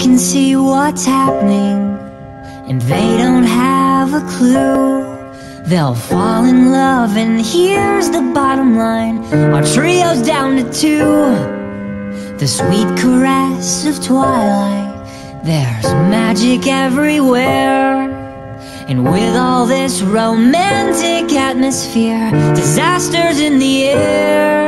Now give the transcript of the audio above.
Can see what's happening, and they don't have a clue. They'll fall in love, and here's the bottom line Our trio's down to two. The sweet caress of twilight, there's magic everywhere. And with all this romantic atmosphere, disasters in the air.